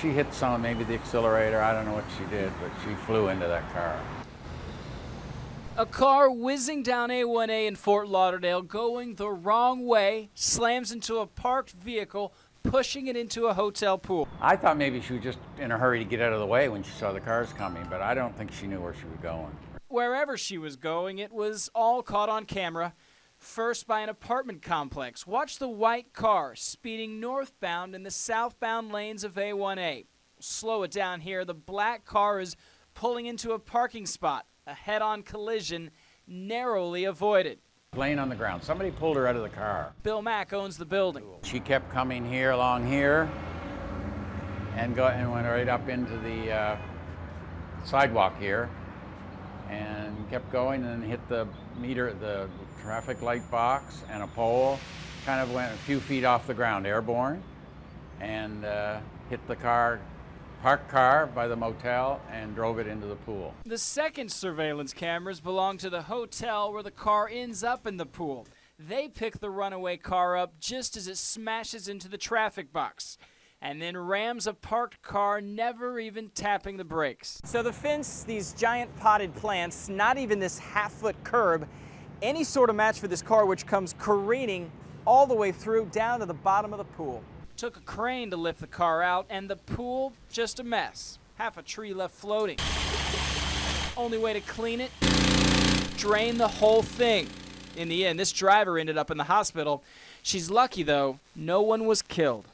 She hit some, maybe the accelerator, I don't know what she did, but she flew into that car. A car whizzing down A1A in Fort Lauderdale going the wrong way slams into a parked vehicle, pushing it into a hotel pool. I thought maybe she was just in a hurry to get out of the way when she saw the cars coming, but I don't think she knew where she was going. Wherever she was going, it was all caught on camera. First by an apartment complex. Watch the white car speeding northbound in the southbound lanes of A1A. Slow it down here. The black car is pulling into a parking spot. A head on collision narrowly avoided. Laying on the ground. Somebody pulled her out of the car. Bill Mack owns the building. She kept coming here along here and, got, and went right up into the uh, sidewalk here and kept going and hit the meter, the traffic light box and a pole. Kind of went a few feet off the ground, airborne, and uh, hit the car, parked car by the motel, and drove it into the pool. The second surveillance cameras belong to the hotel where the car ends up in the pool. They pick the runaway car up just as it smashes into the traffic box and then rams a parked car, never even tapping the brakes. So the fence, these giant potted plants, not even this half foot curb, any sort of match for this car which comes careening all the way through down to the bottom of the pool. Took a crane to lift the car out and the pool just a mess. Half a tree left floating. Only way to clean it, drain the whole thing. In the end, this driver ended up in the hospital. She's lucky though, no one was killed.